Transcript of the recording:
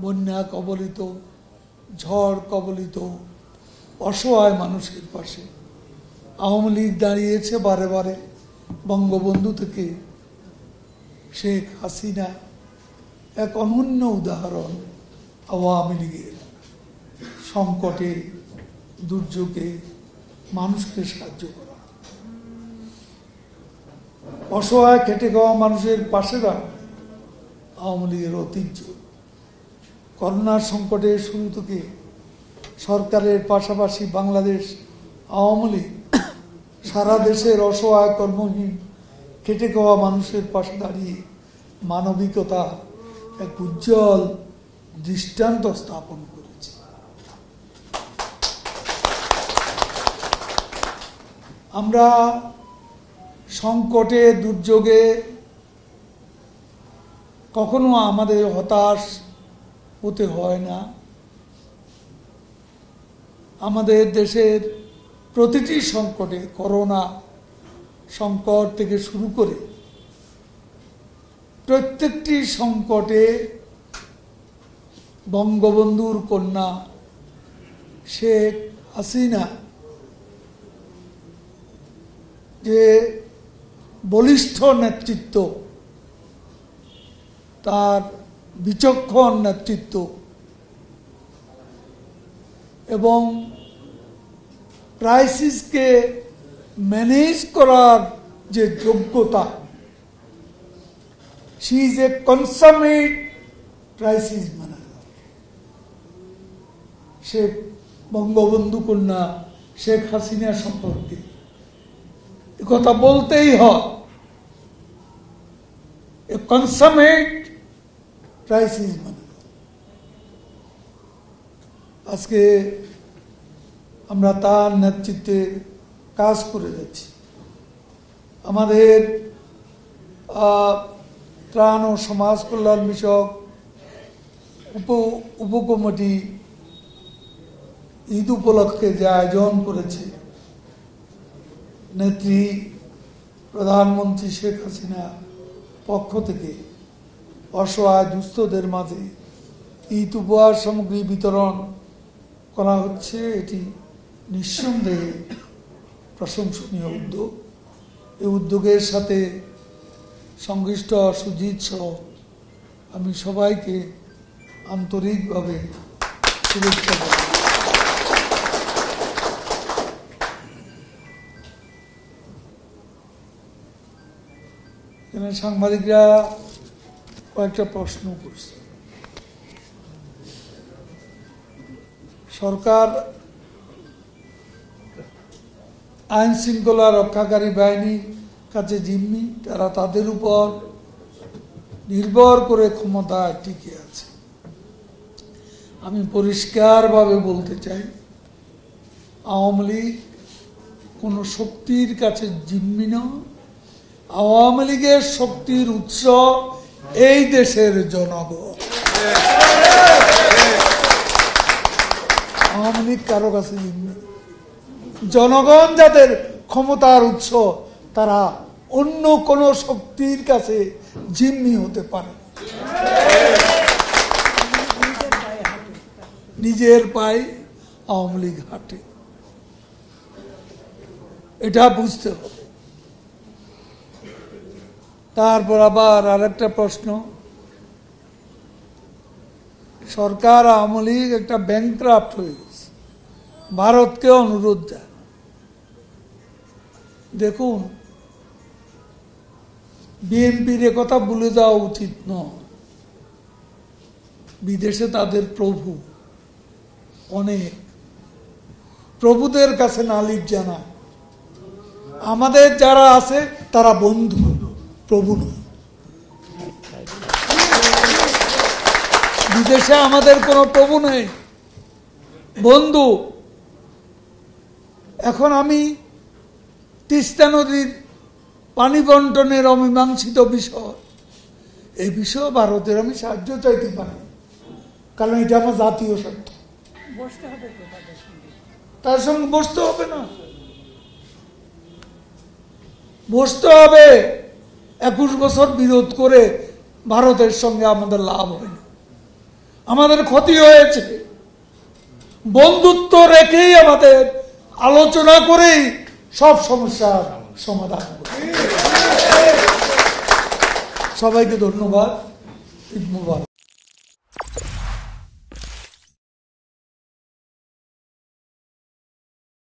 বন্যা কবলিত, ঝড় কবলিত, অসহায় মানুষের পাশে। আওয়ামী লীগ দাঁড়িয়েছে বারে বারে বঙ্গবন্ধু থেকে। শেখ হাসিনা এক অনন্য উদাহরণ আওয়ামী লীগের। সংকটে, দুর্যোগে মানুষকে সাহায্য করা। অসহায় খেটে খাওয়া মানুষের পাশে রাখা আওয়ামী লীগের ঐতিহ্য। করোনার সংকটে শুরু থেকে সরকারের পাশাপাশি বাংলাদেশ আওয়ামী লীগ সারা দেশের অসহায় কর্মহীন, খেটে খাওয়া মানুষের পাশে দাঁড়িয়ে মানবিকতা এক উজ্জ্বল দৃষ্টান্ত স্থাপন করেছে। আমরা সংকটে, দুর্যোগে কখনো আমাদের হতাশ হতে হয় না। আমাদের দেশের প্রতিটি সংকটে করোনা সংকট থেকে শুরু করে প্রত্যেকটি সংকটে বঙ্গবন্ধুর কন্যা শেখ হাসিনা যে বলিষ্ঠ নেতৃত্ব, তার বিচক্ষণ নেতৃত্ব। এবং ক্রাইসিসকে ম্যানেজ করার যে যোগ্যতা she is a consummate crisis manager. Sheikh Bangabandhu কন্যা শেখ হাসিনা সম্পর্কে। কথা বলতেই হয়। এ কনসামেট ক্রাইসিস ম্যানেজার আজকে আমরা তার নেতৃত্বে কাজ করে যাচ্ছি। আমাদের ত্রাণ ও সমাজ কল্যাণ বিষয়ক উপ, উপকমিটি ঈদ উপলক্ষে যে আয়োজন করেছে, নেত্রী প্রধানমন্ত্রী শেখ হাসিনা পক্ষ থেকে অসহায় দুস্থদের মাঝে ঈদ উপহার সামগ্রী বিতরণ করা হচ্ছে এটি নিঃসন্দেহে প্রশংসনীয় উদ্যোগ। এই উদ্যোগের সাথে সংশ্লিষ্ট সুজিত সহ আমি সবাইকে আন্তরিকভাবে শুভেচ্ছা জানাই। সাংবাদিকরা কয়েকটা প্রশ্ন করছে। সরকার আইন শৃঙ্খলা রক্ষাকারী বাহিনীর কাছে জিম্মি, তারা তাদের উপর নির্ভর করে ক্ষমতায় টিকে আছে। আমি পরিষ্কারভাবে বলতে চাই, আওয়ামী লীগ কোনো শক্তির কাছে জিম্মি নয়। আওয়ামী লীগের শক্তির উৎস এই দেশের জনগণ। আওয়ামী কারও কাছে জনগণ যাদের ক্ষমতার উৎস, তারা অন্য কোন শক্তির কাছে জিম্মি হতে পারে নিজের পায়ে আওয়ামী লীগ হাঁটে। এটা বুঝতে হবে। তারপর আবার আরেকটা প্রশ্ন। সরকার আওয়ামী লীগ একটা ব্যাংক্রাফ্ট হয়ে গেছে ভারতকে অনুরোধ দেয় দেখুন, বিএনপির কথা ভুলে যাওয়া উচিত নয়। বিদেশে তাদের প্রভু অনেক। প্রভুদের কাছে নালিশ জানা আমাদের যারা আছে, তারা বন্ধু। প্রভু নয়। বিদেশে আমাদের কোনো প্রভু নেই। বন্ধু এখন আমি তিস্তা নদীর পানি বন্টনের অমীমাংসিত বিষয়। এই বিষয়ে ভারতের আমি সাহায্য চাইতে পারি। কারণ এটা আমার জাতীয় স্বার্থ। সঙ্গে। তার সঙ্গে বসতে হবে না। বসতে হবে। একুশ বছর বিরোধ করে ভারতের সঙ্গে আমাদের লাভ হয়নি। আমাদের ক্ষতি হয়েছে। বন্ধুত্ব রেখেই আমাদের আলোচনা করেই সব সমস্যার সমাধান। সবাইকে ধন্যবাদ।